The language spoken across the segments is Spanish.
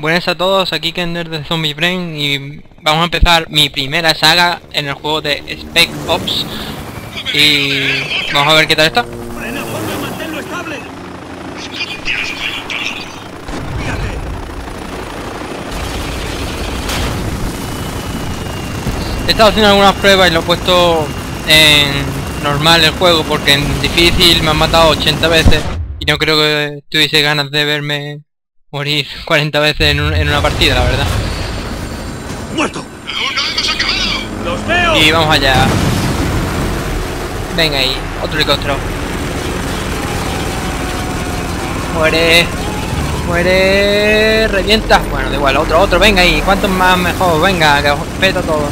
Buenas a todos, aquí Kender de Zombie Brain y vamos a empezar mi primera saga en el juego de Spec Ops y vamos a ver qué tal está. He estado haciendo algunas pruebas y lo he puesto en normal el juego porque en difícil me han matado 80 veces y no creo que tuviese ganas de verme morir 40 veces en, un- en una partida, la verdad. ¡Muerto! ¡Aún no hemos acabado! ¡Los veo! Y vamos allá. Venga ahí, otro helicóptero. Muere. Muere. Revienta. Bueno, da igual, otro, otro, venga ahí. Cuanto más mejor, venga, que os peto todo.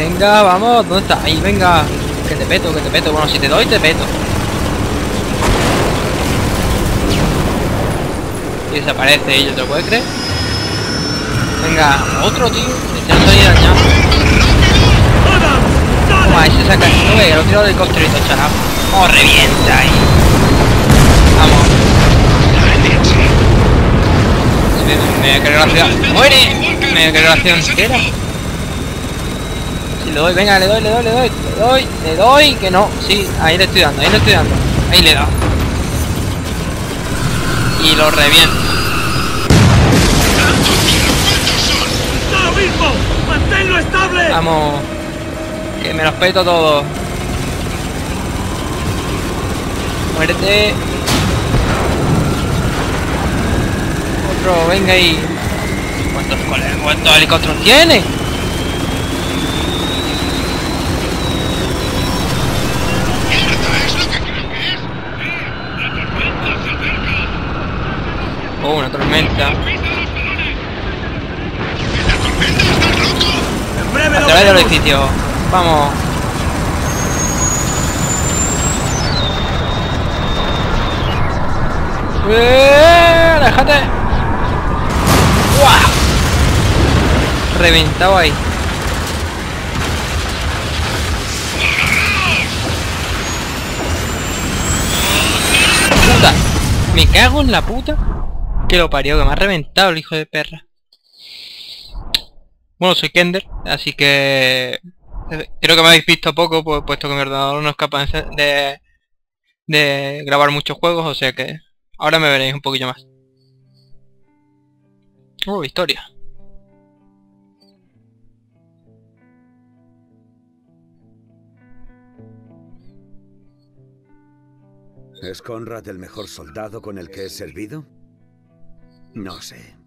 Venga, vamos, ¿dónde está? Ahí, venga. Que te peto, que te peto. Bueno, si te doy, te peto. Y desaparece ello, ¿te lo puedes creer? Venga, otro tío. Dañado. ¡Adams! ¡Dale! Toma, ese saca no ve, lo tiro del helicópterito, chaval. Oh, revienta ahí. Vamos. Me, me voy a cargar la ciudad. ¡Muere! Me voy a cargar la ciudad entera. Le doy, venga, le doy, le doy, le doy, le doy, le doy, que no. Sí, ahí le estoy dando, ahí le estoy dando. Ahí le dado. Y lo reviento. ¡Da. Vamos. Que me los peto todo. Muérete. Otro, venga ahí. ¿Cuántos, cuántos helicópteros tiene? ¡Mierda! ¡Es lo que creo que es! Oh, una tormenta. ¡La tormenta está loco! ¡En breve Vamos. ¡Eh! ¡Déjate! ¡Guau! Reventado ahí. ¡Puta! Me cago en la puta. Que lo parió, que me ha reventado el hijo de perra. Bueno, soy Kender, así que... eh, Creo que me habéis visto poco, pues, puesto que mi ordenador no es capaz de, de, grabar muchos juegos, o sea que ahora me veréis un poquillo más. Oh, historia. ¿Es Conrad el mejor soldado con el que he servido? No sé.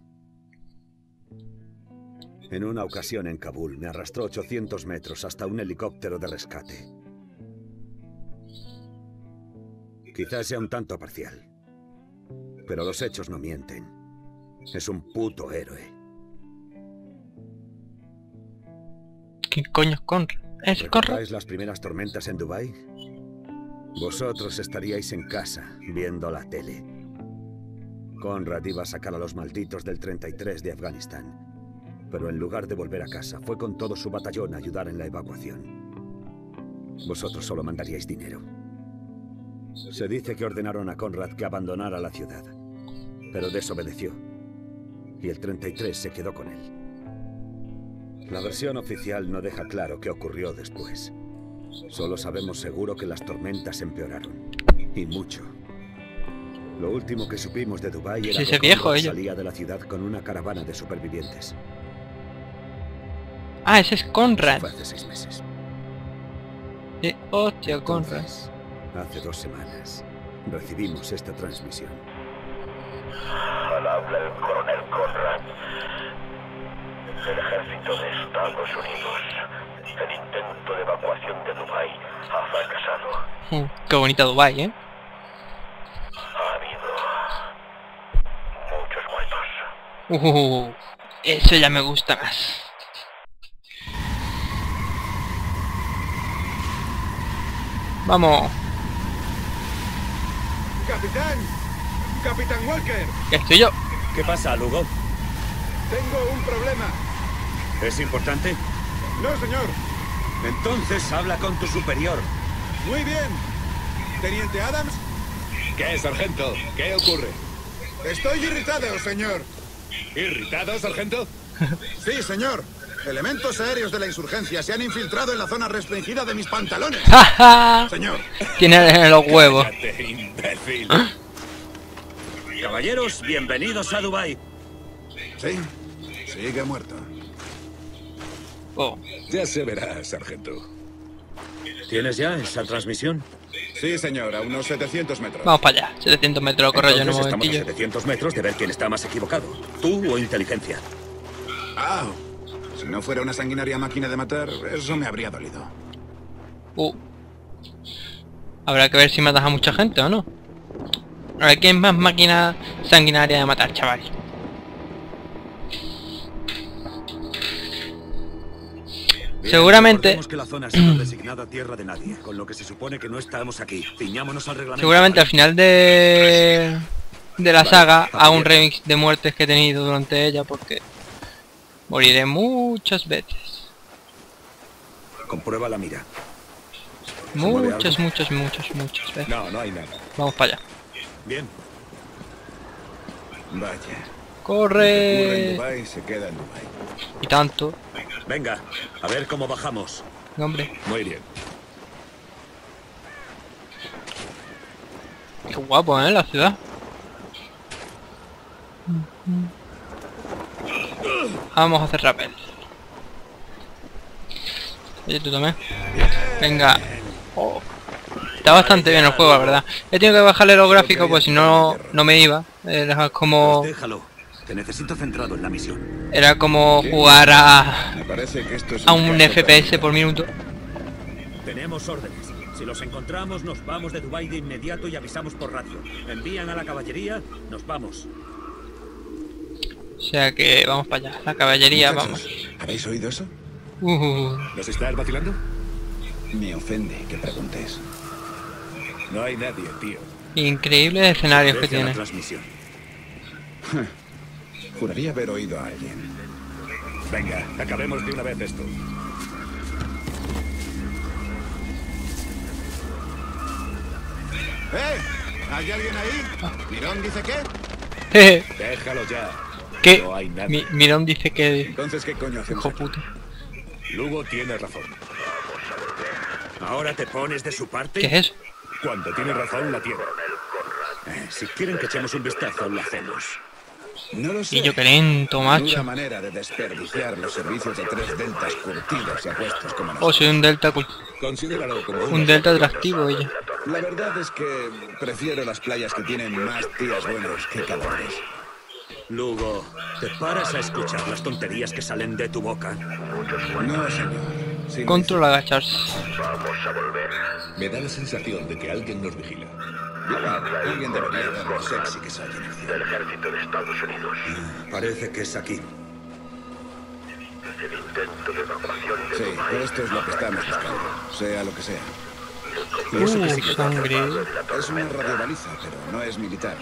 En una ocasión en Kabul me arrastró 800 metros hasta un helicóptero de rescate. Quizás sea un tanto parcial. Pero los hechos no mienten. Es un puto héroe. ¿Qué coño es Conrad? ¿Es las primeras tormentas en Dubái? Vosotros estaríais en casa, viendo la tele. Conrad iba a sacar a los malditos del 33 de Afganistán. Pero en lugar de volver a casa, fue con todo su batallón a ayudar en la evacuación. Vosotros solo mandaríais dinero. Se dice que ordenaron a Conrad que abandonara la ciudad. Pero desobedeció. Y el 33 se quedó con él. La versión oficial no deja claro qué ocurrió después. Solo sabemos seguro que las tormentas empeoraron. Y mucho. Lo último que supimos de Dubái era Sí, que viejo, salía de la ciudad con una caravana de supervivientes. Ah, ese es Conrad. Fue hace seis meses. Eh, hostia, Conrad. Entonces, hace dos semanas, recibimos esta transmisión. Al habla el coronel Conrad. El ejército de Estados Unidos. El intento de evacuación de Dubái ha fracasado. Qué bonita Dubai, ¿eh? Ha habido muchos muertos. Uh, eso ya me gusta más. Vamos, Capitán, Capitán Walker, que estoy yo. ¿Qué pasa, Lugo? tengo un problema. ¿Es importante? No, señor. Entonces habla con tu superior. Muy bien. Teniente Adams, ¿Qué, sargento? ¿Qué ocurre? estoy irritado, señor. ¿Irritado, sargento? Sí, señor. Elementos aéreos de la insurgencia se han infiltrado en la zona restringida de mis pantalones. ¡Ja, Señor, Tiene los huevos. Cállate. Caballeros, bienvenidos a Dubai. sí, sigue muerto. Oh, Ya se verá, sargento. ¿Tienes ya esa transmisión? Sí, señor, a unos 700 metros. vamos para allá. 700 metros corro yo en un estamos a momentillo. 700 metros de ver quién está más equivocado. ¿Tú o inteligencia? Ah, si no fuera una sanguinaria máquina de matar, eso me habría dolido. Uh. Habrá que ver si matas a mucha gente o no. A ver quién es más máquina sanguinaria de matar, chaval. Bien, Seguramente- recordemos que la zona ha sido designada tierra de nadie, con lo que se supone que no estamos aquí. Ciñámonos al reglamento. Seguramente al final de de la saga hago un remix de muertes que he tenido durante ella porque moriré muchas veces. Comprueba la mira. Muchas, muchas, muchas, muchas veces. No, no hay nada. Vamos para allá. Bien. Vaya. En Corre. Dubái, se queda en Dubái. Y tanto. Venga, a ver cómo bajamos. Hombre, Muy bien. qué guapo, ¿eh? La ciudad. Vamos a hacer rappel. Oye, tú también. Venga. Oh. Está bastante bien el juego, la verdad. He tenido que bajarle los gráficos, pues si no, no me iba. Era como, Pues déjalo. Te necesito centrado en la misión. era como jugar a, Me parece que esto es a un FPS por minuto. Tenemos órdenes. Si los encontramos, nos vamos de Dubai de inmediato y avisamos por radio. Envían a la caballería, nos vamos. O sea que vamos para allá. La caballería, vamos. ¿Habéis oído eso? Uh, ¿Nos estás vacilando? Me ofende que preguntes. No hay nadie, tío. increíbles escenarios que tiene. transmisión. Juraría haber oído a alguien. Venga, acabemos de una vez esto. ¡Eh! ¿Hay alguien ahí? ¿Mirón dice qué? Déjalo ya. ¿Qué? No hay nadie. Mi, Mirón dice que... Entonces, ¿qué coño hacemos? Hijo aquí? puta. Lugo tiene razón. ¿Ahora te pones de su parte? ¿Qué es eso? Cuando tiene razón, la tiene. Eh, si quieren que echemos un vistazo, lo hacemos. No lo sé. Y yo que lento, macho. manera de desperdiciar los servicios de tres deltas curtidos y apuestos como Oh, soy un delta Considéralo como un delta atractivo ella. La verdad es que prefiero las playas que tienen más tías buenos que cadáveres. Lugo, ¿te paras a escuchar las tonterías que salen de tu boca? No, señor. Sí, Control agacharse. Me da la sensación de que alguien nos vigila. Alguien debería ver lo sexy que soy en el cielo. El ejército de Estados Unidos. Parece que es aquí. El intento de evacuación de Sí, esto es lo que estamos buscando. Sea lo que sea. Uh, sangre. Es una radiobaliza, pero no es militar.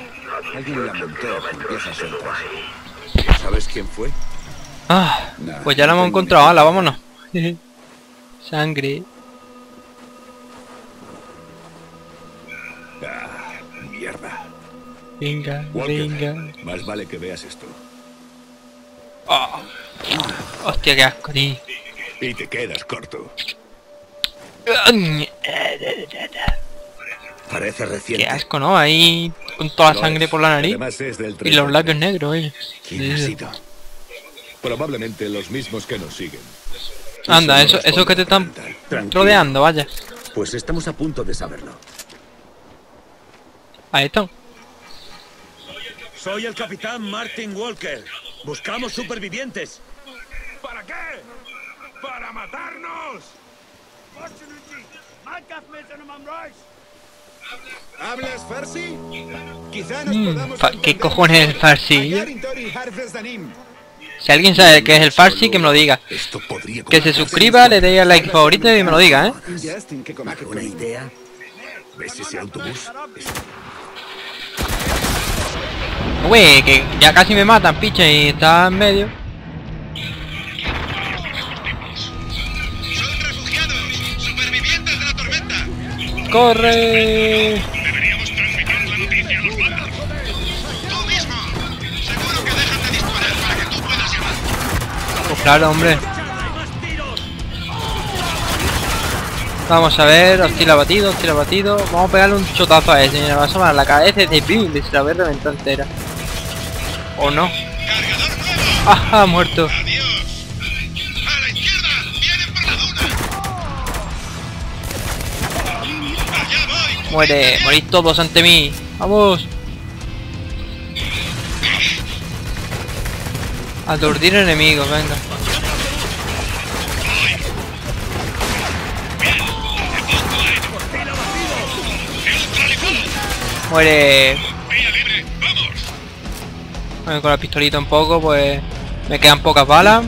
Alguien la montó con piezas sueltas. ¿Sabes quién fue? Ah, Nah, pues ya la no hemos encontrado, ala, vámonos. Sangre. Ah, mierda. Venga, Walker, venga. más vale que veas esto. Ah. Hostia, qué asco, tío. Y te quedas corto. Parece Qué reciente. asco, ¿no? Ahí con toda la sangre por la nariz. Además es del Y los 33. labios negros, eh. ¿Quién ha sido? Probablemente los mismos que nos siguen. Anda, Eso eso, que te están rodeando, vaya. Pues estamos a punto de saberlo. Ahí están. Soy el capitán Martin Walker. Buscamos supervivientes. ¿Para qué? ¡Para matarnos! ¿Hablas farsi? Quizá nos Mm, podamos ¿qué cojones es el farsi? Si alguien sabe qué es el farsi, que me lo diga. Que se suscriba, le dé a like favorito y me lo diga, ¿eh? ¿Una conmigo. idea? ¿Ves ese autobús? Güey, que ya casi me matan, picha, y está en medio. Corre. Deberíamos transmitir la noticia a los bandos. Tú mismo. Seguro que dejan de disparar para que tú puedas llamar. Pues claro, hombre. Vamos a ver, hostil abatido, hostil abatido. Vamos a pegarle un chotazo a ese. Mira, va a asomar la cabeza de Pim y se la voy a reventar entera. ¿O no? Cargador nuevo. ¡Ah, ha muerto! Adiós. Muere, morís todos ante mí. ¡Vamos! Aturdir enemigos, venga. Muere. Bueno, con la pistolita un poco, pues me quedan pocas balas.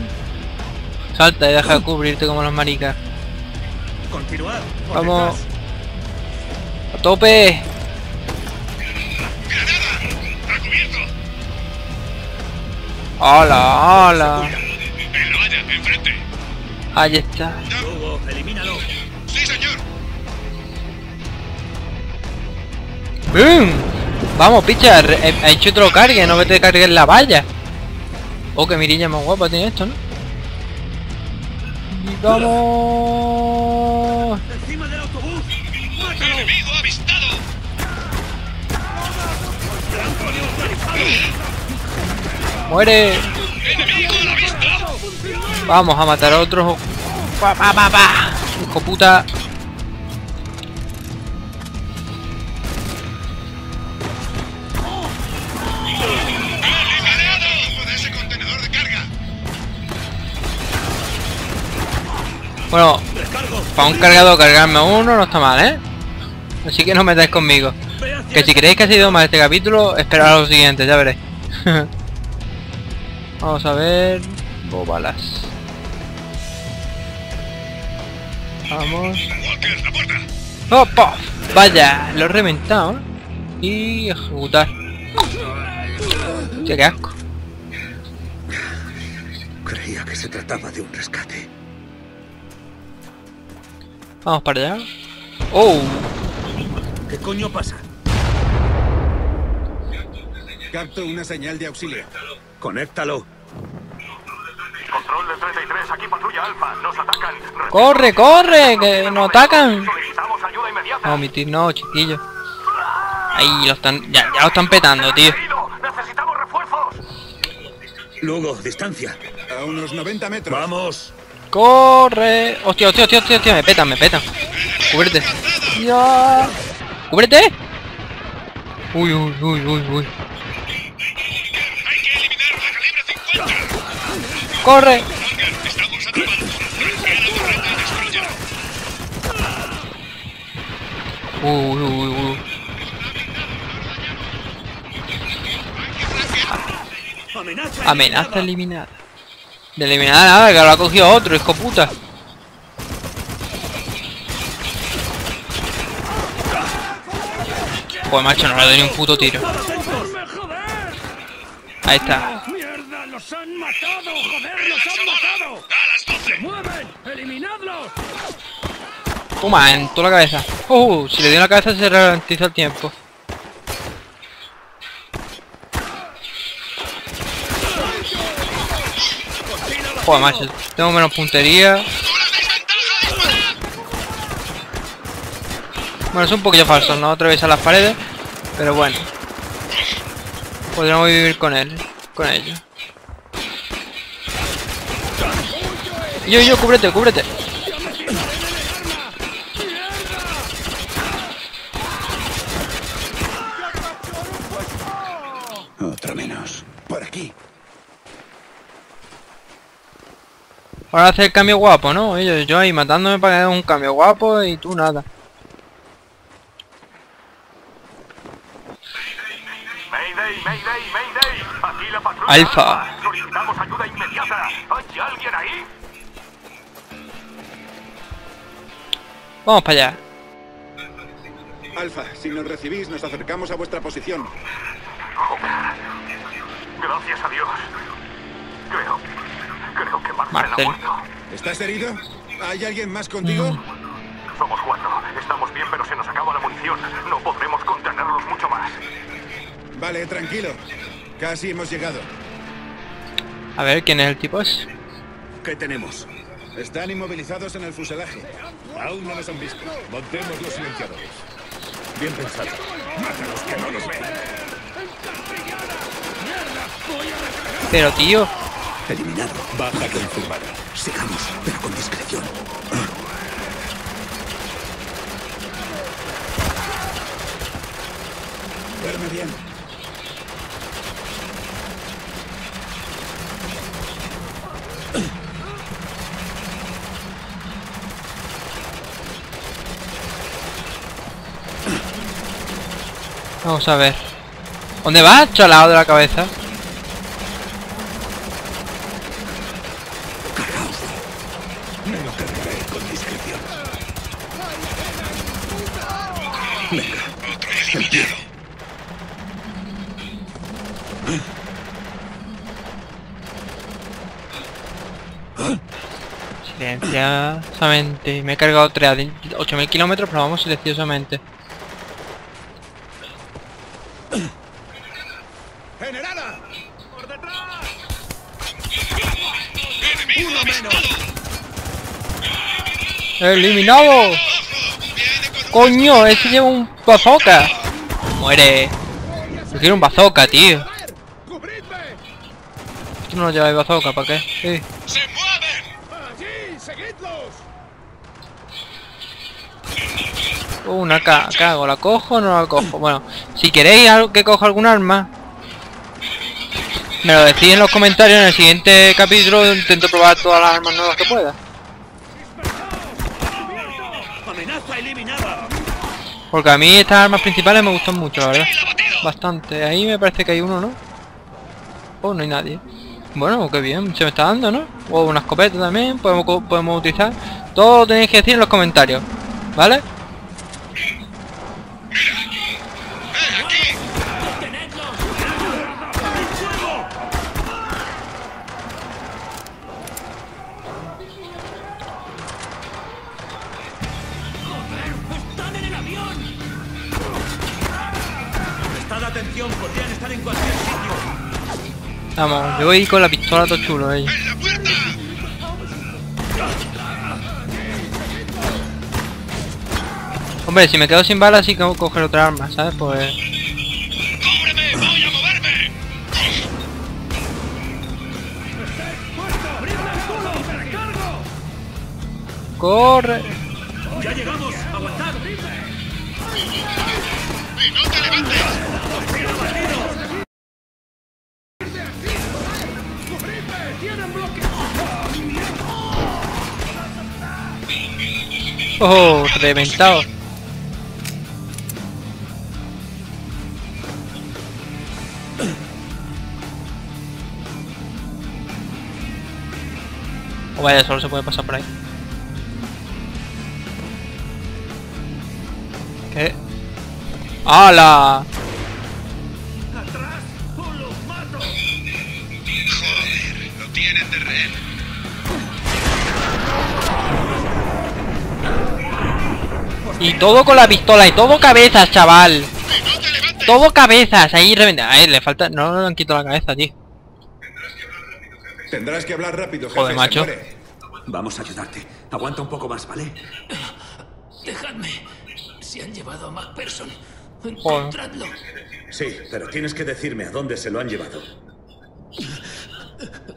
Salta y deja de cubrirte como las maricas. Vamos. Detrás. ¡A tope! ¡Hala, hala! Ahí está. Elimínalo. Sí, señor. ¡Bum! Vamos, picha, he, he hecho otro cargue, no que te cargues la valla. Oh, qué mirilla más guapa tiene esto, ¿no? Y vamos... ¡Muere! Vamos a matar a otros. Pa, pa, pa, pa. Hijo puta. Bueno, para un cargador cargarme uno no está mal, ¿eh? Así que no metáis conmigo. Que si creéis que ha sido mal este capítulo, esperad a lo siguiente, ya veréis. Vamos a ver... Bobalas. Vamos. Puerta. ¡Opa! Vaya, lo he reventado. Y ejecutar. Hostia, qué asco. Creía que se trataba de un rescate. Vamos para allá. ¡Oh! ¿Qué coño pasa? Capto una señal de auxilio. Conéctalo. Alfa. Nos atacan. ¡Corre, corre! ¡Que nos atacan! Solicitamos ayuda inmediata. No, omitir no, chiquillo. Ahí lo están... Ya, ya lo están petando, tío. Necesitamos refuerzos. Luego, distancia. A unos 90 metros. Vamos. ¡Corre! ¡Hostia, hostia, hostia, hostia! hostia! Me petan, me petan. ¡Cúbrete! ¡Ya! ¡Cúbrete! Uy, uy, uy, uy, uy. Hay que eliminar la calibre 50. ¡Corre! Uy, uy, uy, uy. Amenaza. Amenaza eliminada. De eliminada nada, que lo ha cogido otro, hijo puta. Pues macho, no le doy ni un puto tiro. Ahí está. ¡Mierda! ¡Los han matado! ¡Joder! ¡Los han matado! A las 12. ¡Mueven! ¡Eliminadlos! Toma, en toda la cabeza. Uh, si le dio en la cabeza se ralentiza el tiempo. Joder, macho, tengo menos puntería. Bueno, es un poquillo falso, no atraviesa las paredes, pero bueno. Podríamos vivir con él, con ello. Yo, yo, cúbrete, cúbrete. Otra menos. Por aquí. Ahora hacer el cambio guapo, ¿no? Ellos, yo ahí matándome para que un cambio guapo y tú nada. Mayday, Mayday, Mayday. Aquí la patrulla Alfa. Solicitamos ayuda inmediata. ¿Hay alguien ahí? Vamos para allá. Alfa, si nos recibís, nos acercamos a vuestra posición. Gracias a Dios. Creo. Creo que Marcel, Marcel. ha muerto. ¿Estás herido? ¿Hay alguien más contigo? Somos cuatro. Estamos bien, pero se nos acaba la munición. No podremos contenerlos mucho más. Vale, tranquilo. Casi hemos llegado. A ver, ¿quién es el tipo? ¿Qué tenemos? Están inmovilizados en el fuselaje. Aún no nos han visto. Montemos los silenciadores. Bien pensado. Mátalos, que no los vean. Pero tío, Eliminado. Baja que informar. Sigamos, pero con discreción. Duerme bien. vamos a ver. ¿Dónde vas, chalado de la cabeza? Me lo cargaré con discreción. Otro eliminado. Silenciosamente. Me he cargado 3 a 8.000 kilómetros, pero vamos silenciosamente. ¡Generala! ¡Enemigo avistado! ¡Eliminado! ¡Coño! Ese lleva un bazooka. Muere. Yo quiero un bazooka, tío. Tú no lo llevas bazooka, ¿para qué? Sí. ¡Se mueven! ¡Allí! ¡Seguidlos! Uh, una ca cago, ¿la cojo o no la cojo? Bueno, si queréis algo que coja algún arma, me lo decís en los comentarios. En el siguiente capítulo intento probar todas las armas nuevas que pueda. Porque a mí estas armas principales me gustan mucho, la verdad. Bastante. Ahí me parece que hay uno, ¿no? Oh, no hay nadie. Bueno, qué bien, se me está dando, ¿no? O una escopeta también, podemos, podemos utilizar. Todo lo tenéis que decir en los comentarios, ¿vale? En cualquier sitio. Vamos, yo voy con la pistola todo chulo ahí. ¡En la puerta! Hombre, si me quedo sin balas sí que voy a coger otra arma, ¿sabes? Pues... ¡Cúbreme! ¡Voy a moverme! ¡Corre! ¡Ya llegamos! ¡Aguantad! ¡Y no te levantes! ¡Oh! Reventado. O vaya, solo se puede pasar por ahí. ¿Qué? ¡Hala! Y todo con la pistola y todo cabezas, chaval. Todo cabezas, ahí reventa. A él le falta. No, no le han quitado la cabeza, tío. Tendrás que hablar rápido, jefe. Joder, macho. Vamos a ayudarte. Aguanta un poco más, ¿vale? Dejadme. Se han llevado a Macpherson. Joder. Encontradlo. Sí, pero tienes que decirme a dónde se lo han llevado.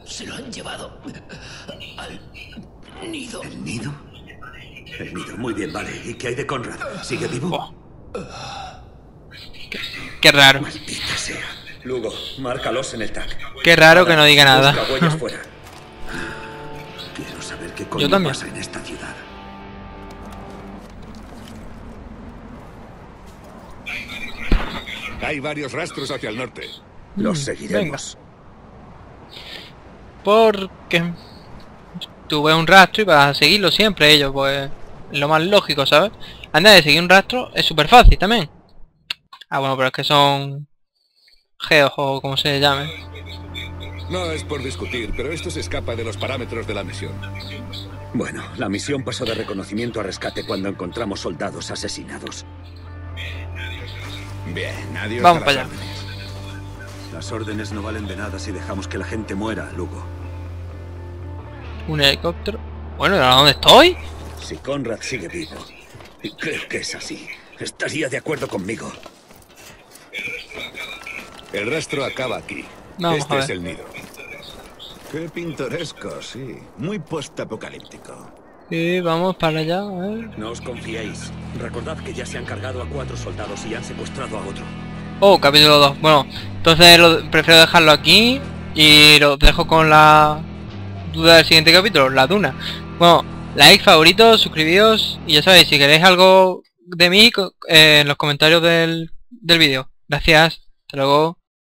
Se lo han llevado al nido. ¿El nido? Nido, muy bien, vale. ¿Y qué hay de Conrad? ¿Sigue vivo? Qué raro. Maldita sea. Lugo, márcalos en el tag. Qué raro que no diga nada. Fuera. Quiero saber qué coño también. pasa en esta ciudad. Hay varios rastros hacia el norte. Los seguiremos. Porque tuve un rastro y vas a seguirlo siempre ellos, pues es lo más lógico, ¿sabes? Anda de seguir un rastro es súper fácil también. Ah, bueno, pero es que son geos o como se llame. No es por discutir, pero esto se escapa de los parámetros de la misión. Bueno, la misión pasó de reconocimiento a rescate cuando encontramos soldados asesinados. Bien, adiós Vamos para allá. órdenes. Las órdenes no valen de nada si dejamos que la gente muera, Lugo. Un helicóptero. Bueno, ¿y ahora dónde estoy? Si Conrad sigue vivo, y creo que es así, estaría de acuerdo conmigo. El rastro acaba aquí. Vamos este a es ver. el nido. Qué pintoresco, sí. Muy postapocalíptico. Sí, vamos para allá, a ver. No os confiéis. Recordad que ya se han cargado a cuatro soldados y han secuestrado a otro. Oh, capítulo 2. Bueno, entonces lo, prefiero dejarlo aquí y lo dejo con la duda del siguiente capítulo, la duna. Bueno, like, favoritos, suscribíos y ya sabéis, si queréis algo de mí eh, en los comentarios del, del vídeo. Gracias, hasta luego.